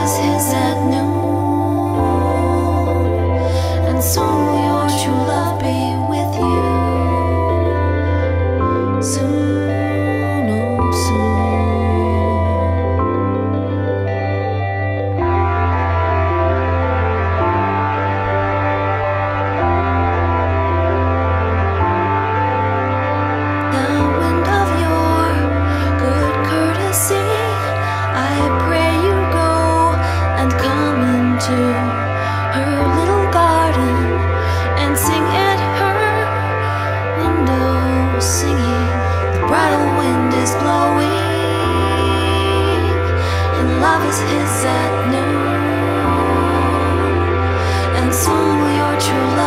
was his at noon, and soon. love is his at noon, and soon your true love.